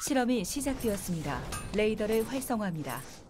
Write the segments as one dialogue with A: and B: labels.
A: 실험이 시작되었습니다. 레이더를 활성화합니다.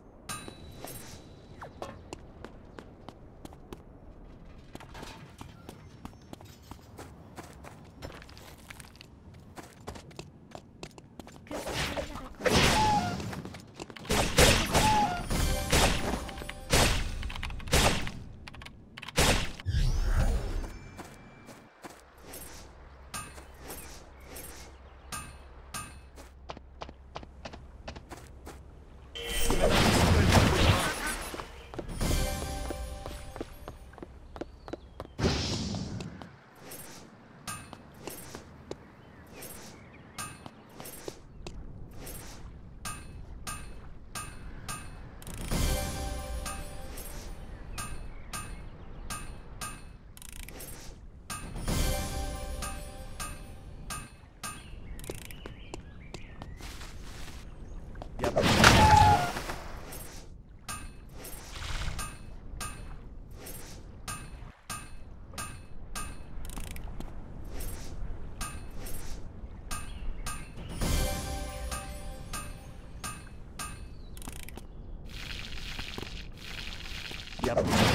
B: 금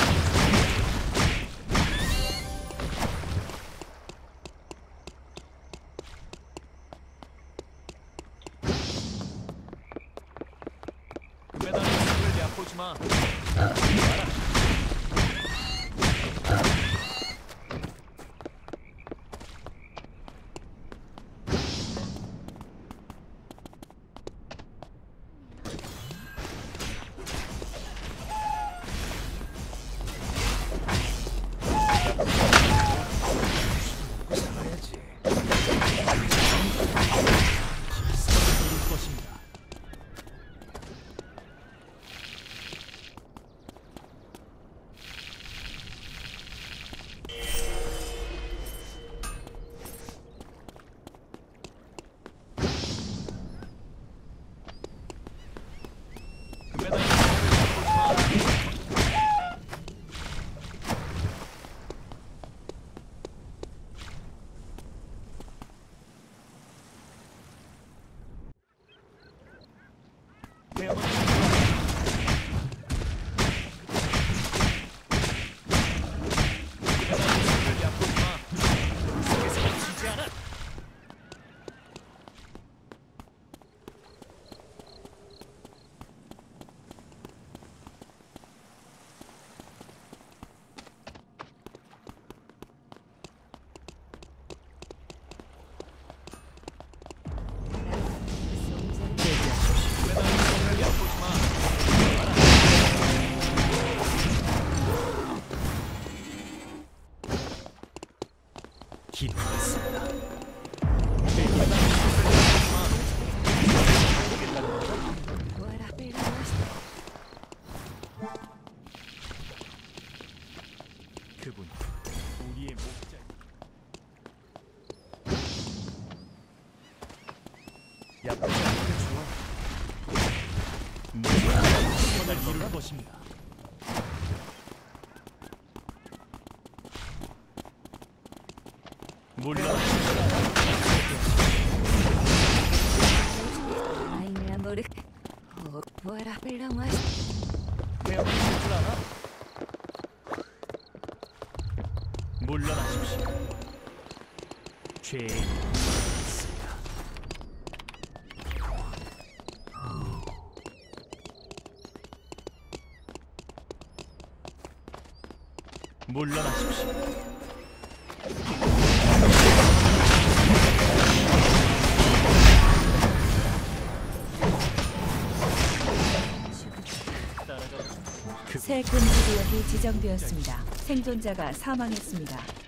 B: 것입니다. 알아? 물러나십시오. 죄인 있습니다. 물러나십시오.
A: 새 금지 구역이 지정되었습니다. 생존자가 사망했습니다.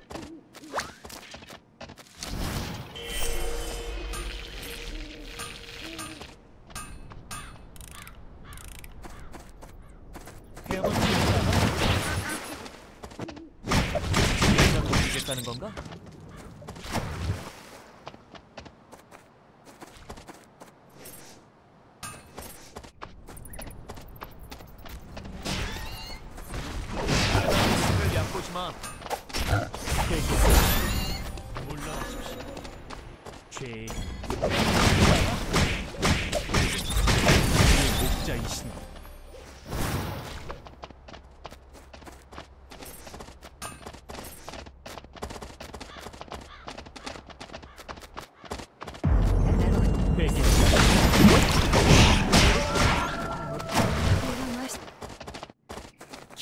B: 가 돌리겠다는 건가?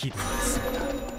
B: 日々が過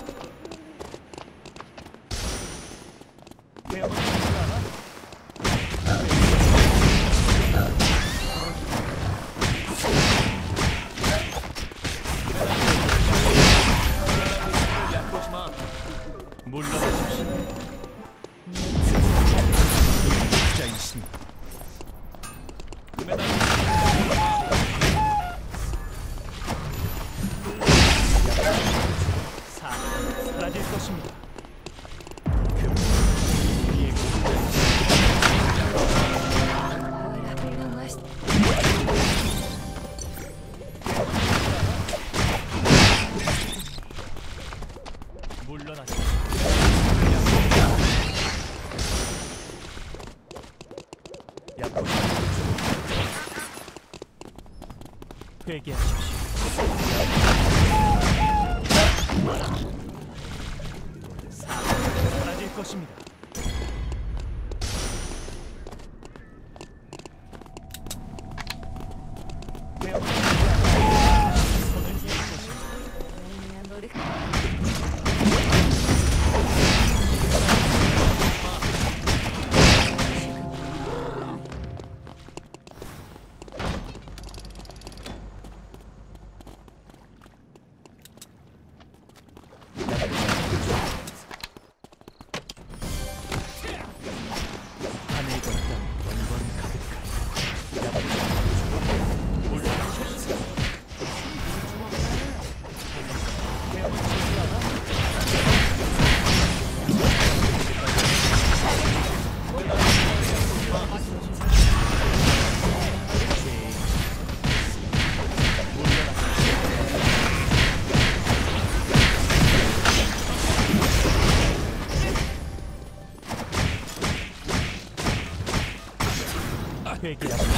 B: take
A: it.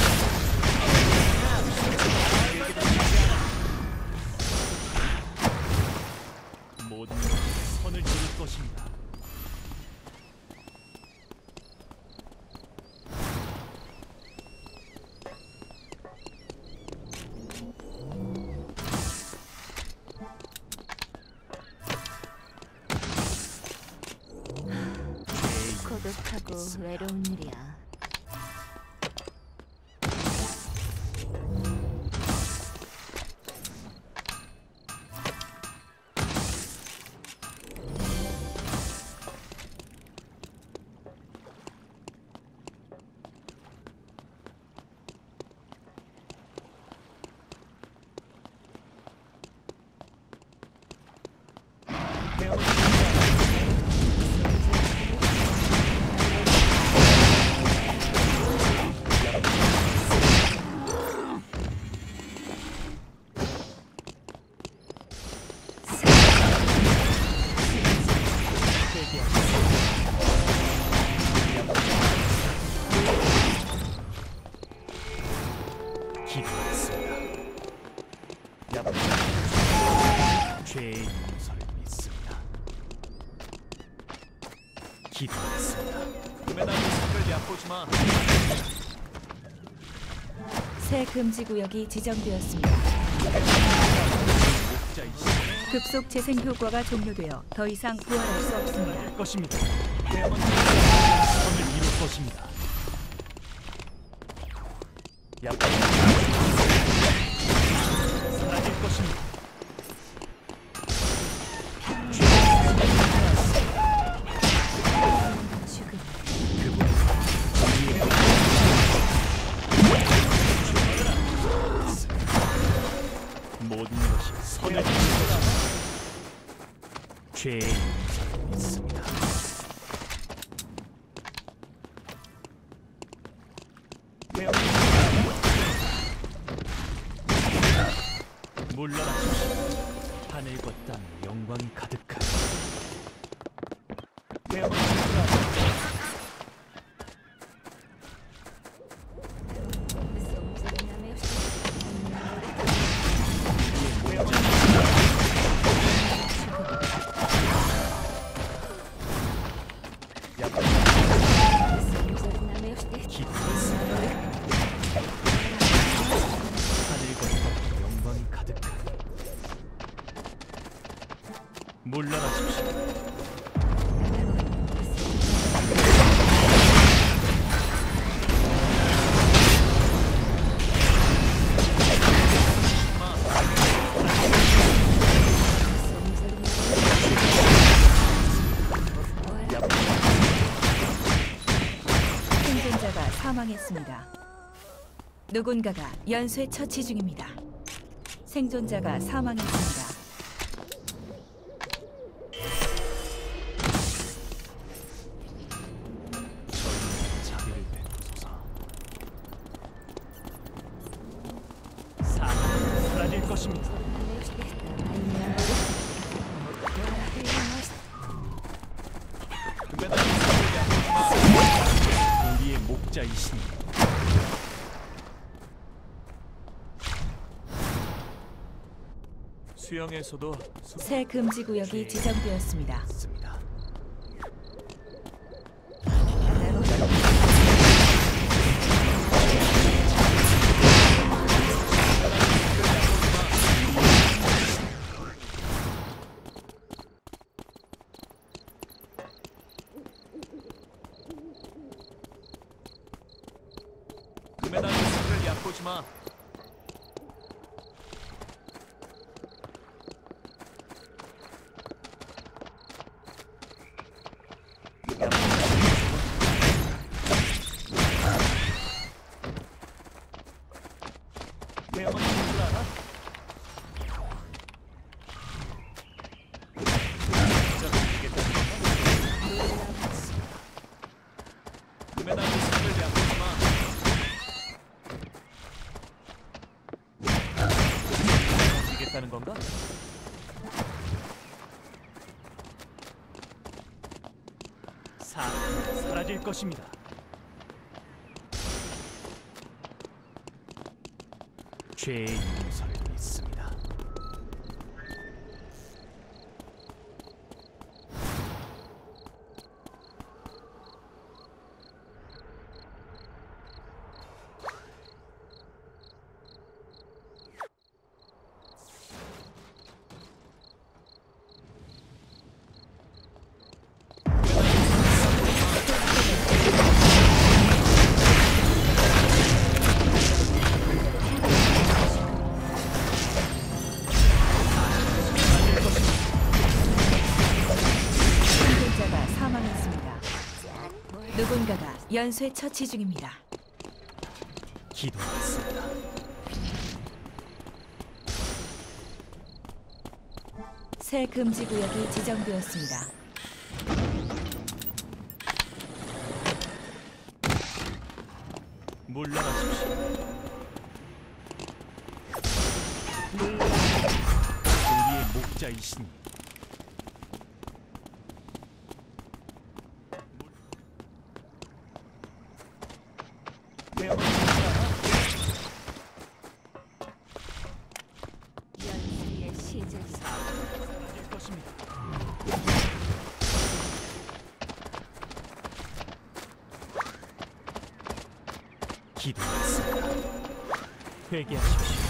A: 금지 구역이 지정되었습니다. 급속 재생 효과가 종료되어 더 이상 부활할 수 없습니다.
B: 것입니다. 대원을 이룰 것입니다.
A: 사망했습니다. 누군가가 연쇄 처치 중입니다. 생존자가 사망했습니다.
B: 수영에서도
A: 새 금지 구역이 지정되었습니다.
B: 수습니다. 금메달 수를 얕보지 마. 대형은 뭔줄 알아? 진짜 되겠다는 건가? 금메달 수를 얕보지 마. 되겠다는 건가? 사 사라질 것입니다. 용
A: 연쇄 처치 중입니다.
B: 기도하겠습니다.
A: 새 금지 구역이 지정되었습니다.
B: 물러나십시오. 우리의 목자이시니 대형은
C: 연수의 시절
B: 사라질 것입니다. 기도하겠습니다. 회개하십시오.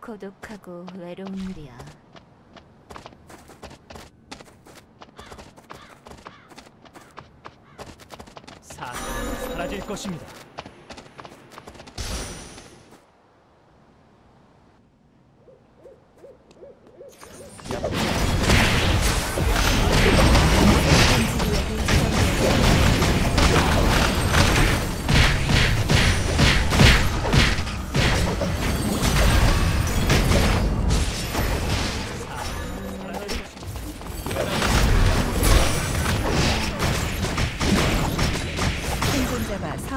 C: 고독하고 외로운 일이야.
B: 사 사라질 것입니다.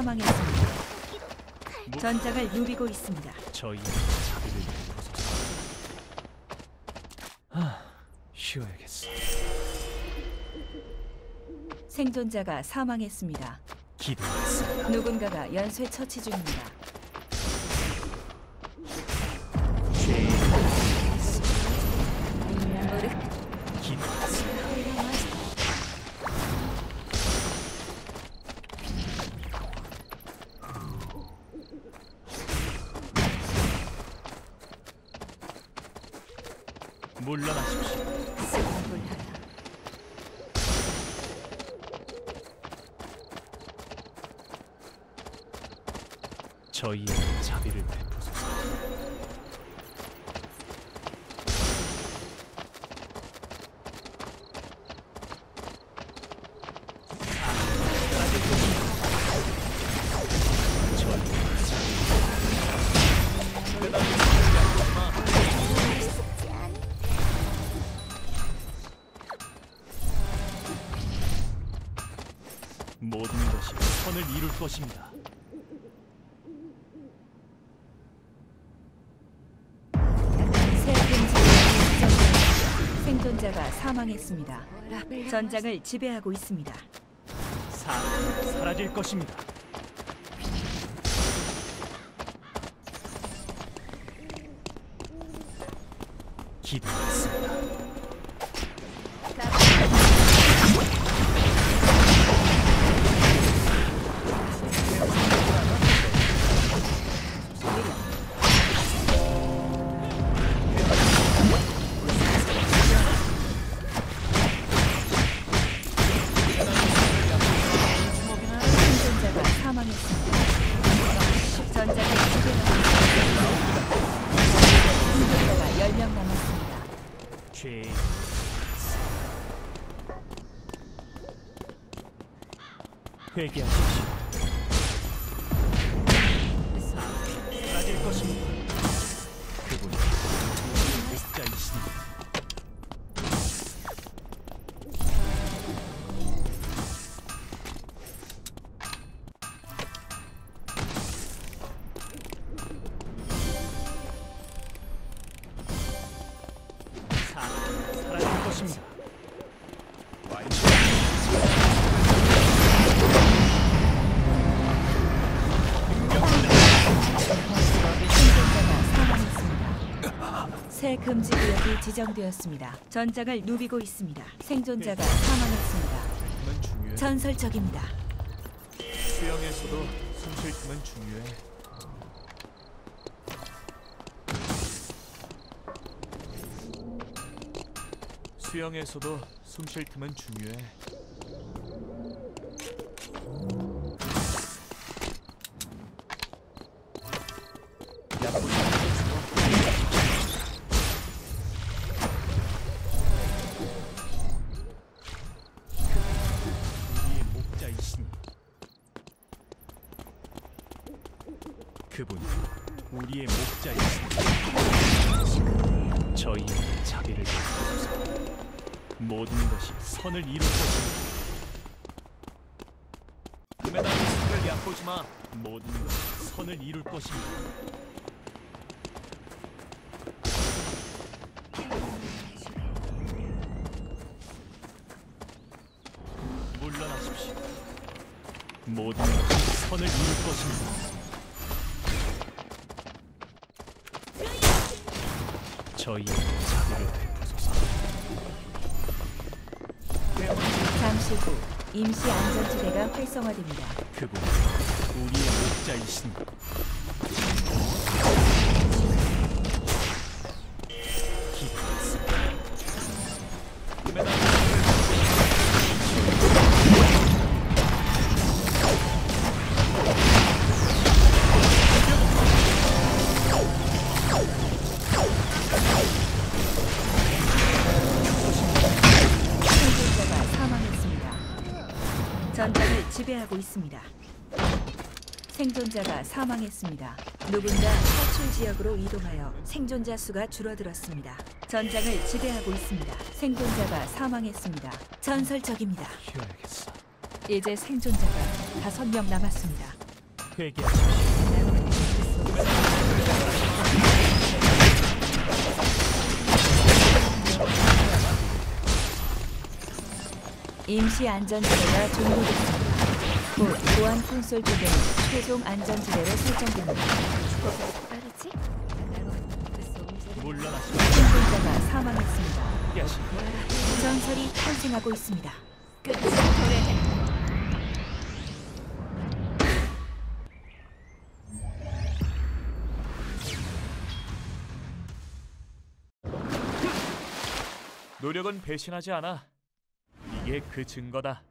A: 사망했습니다. 전장을 누비고 있습니다.
B: 저희 자비를 베푸소서. 아, 쉬어야겠어.
A: 생존자가 사망했습니다.
B: 기도하겠습니다.
A: 누군가가 연쇄 처치 중입니다.
B: 물러나십시오. 저희의 자비를 베푸
A: 생존자가 사망했습니다. 전장을 지배하고 있습니다.
B: 사 사라질 것입니다. 기도했습니다.
A: 명 남았습니다.
B: 죄 회개하십시오. 것입니다.
A: 생존자가 사망했습니다. 새 금지 구역이 지정되었습니다. 전장을 누비고 있습니다. 생존자가 사망했습니다. 전설적입니다.
B: 수영에서도 숨쉴 틈은 중요해. 수영에서도 숨 쉴 틈은 중요해. 우리 모든 것이 선을 이룰 금에다 스를 얕보지 마. 모든 것이 선을 이룰 것입니다. 물러나십시오. 모든 것이 선을 이룰 것입니다. 저희의 자비를 베
A: 잠시 후 임시 안전지대가 활성화됩니다.
B: 그분 우리의 목자이신
A: 지배하고 있습니다. 생존자가 사망했습니다. 누군가 탈출 지역으로 이동하여 생존자 수가 줄어들었습니다. 전장을 지배하고 있습니다. 생존자가 사망했습니다. 전설적입니다.
B: 쉬어야겠어.
A: 이제 생존자가 다섯 명 남았습니다. 임시 안전지대가 종료됐습니다. 곧 보안 콘솔 쪽에는 최종 안전지대로 설정됩니다.
C: 빠르지?
A: 생존자가 사망했습니다.
B: 야시
A: 전설이 탄생하고 있습니다.
C: 끝을 도래해.
D: 노력은 배신하지 않아. 이게 그 증거다.